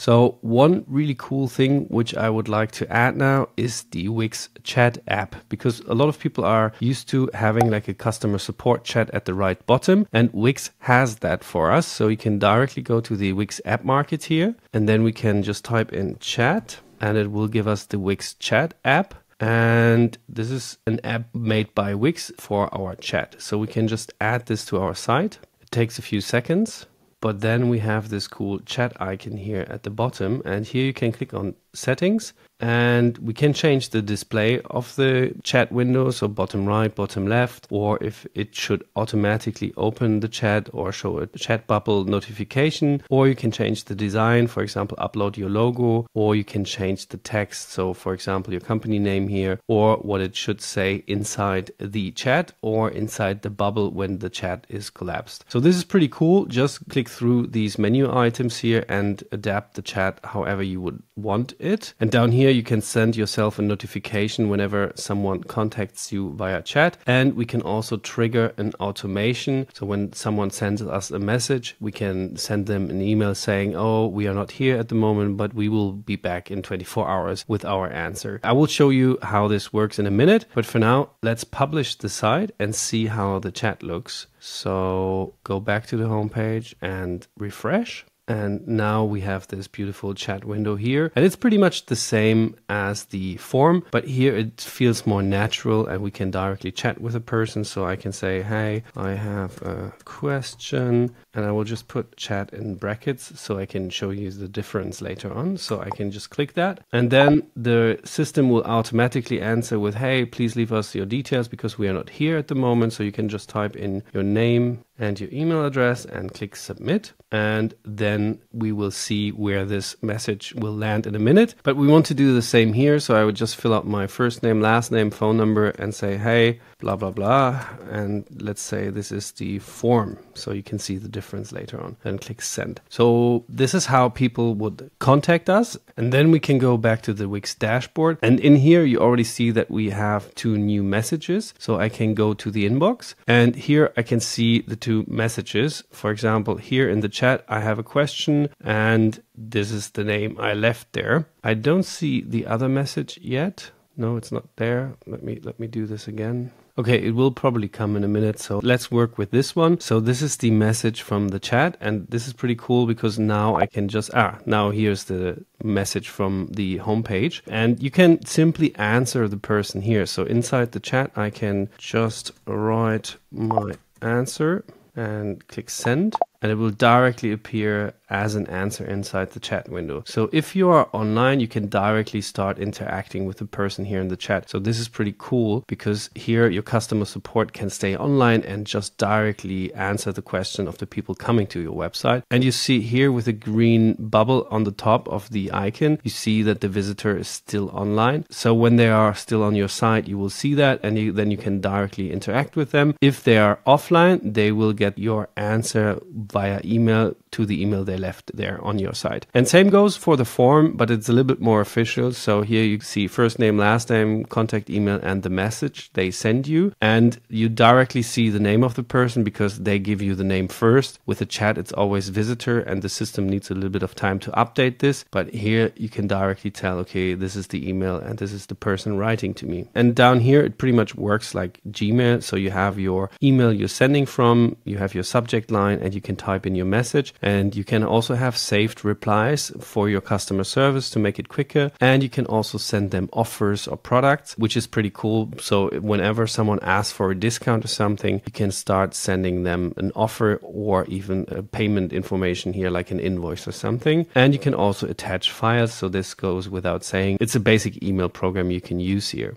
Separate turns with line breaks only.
So one really cool thing which I would like to add now is the Wix chat app because a lot of people are used to having like a customer support chat at the right bottom and Wix has that for us. So you can directly go to the Wix app market here and then we can just type in chat and it will give us the Wix chat app and this is an app made by Wix for our chat. So we can just add this to our site. It takes a few seconds, but then we have this cool chat icon here at the bottom. And here you can click on settings and we can change the display of the chat window. So bottom right bottom left or if it should automatically open the chat or show a chat bubble notification or you can change the design for example upload your logo or you can change the text. So for example your company name here or what it should say inside the chat or inside the bubble when the chat is collapsed. So this is pretty cool. Just click through these menu items here and adapt the chat however you would want it and down here you can send yourself a notification whenever someone contacts you via chat. And we can also trigger an automation. So when someone sends us a message, we can send them an email saying, Oh, we are not here at the moment, but we will be back in 24 hours with our answer. I will show you how this works in a minute. But for now, let's publish the site and see how the chat looks. So go back to the homepage and refresh. And now we have this beautiful chat window here. And it's pretty much the same as the form, but here it feels more natural and we can directly chat with a person. So I can say, hey, I have a question and I will just put chat in brackets so I can show you the difference later on. So I can just click that and then the system will automatically answer with, hey, please leave us your details because we are not here at the moment. So you can just type in your name and your email address and click submit. And then we will see where this message will land in a minute. But we want to do the same here. So I would just fill out my first name, last name, phone number, and say, hey, blah, blah, blah. And let's say this is the form. So you can see the difference later on and click send. So this is how people would contact us. And then we can go back to the Wix dashboard. And in here, you already see that we have two new messages. So I can go to the inbox and here I can see the two messages. For example, here in the chat, I have a question and this is the name I left there. I don't see the other message yet. No, it's not there. Let me let me do this again. Okay, it will probably come in a minute. So let's work with this one. So this is the message from the chat. And this is pretty cool because now I can just, ah, now here's the message from the homepage. And you can simply answer the person here. So inside the chat, I can just write my answer and click send and it will directly appear as an answer inside the chat window. So if you are online, you can directly start interacting with the person here in the chat. So this is pretty cool because here your customer support can stay online and just directly answer the question of the people coming to your website. And you see here with a green bubble on the top of the icon, you see that the visitor is still online. So when they are still on your site, you will see that and you, then you can directly interact with them. If they are offline, they will get your answer via email to the email they left there on your site. And same goes for the form, but it's a little bit more official. So here you see first name, last name, contact email, and the message they send you. And you directly see the name of the person because they give you the name first. With the chat, it's always visitor, and the system needs a little bit of time to update this. But here you can directly tell, okay, this is the email and this is the person writing to me. And down here, it pretty much works like Gmail. So you have your email you're sending from, you have your subject line, and you can type in your message. And you can also have saved replies for your customer service to make it quicker. And you can also send them offers or products, which is pretty cool. So whenever someone asks for a discount or something, you can start sending them an offer or even a payment information here, like an invoice or something. And you can also attach files. So this goes without saying. It's a basic email program you can use here.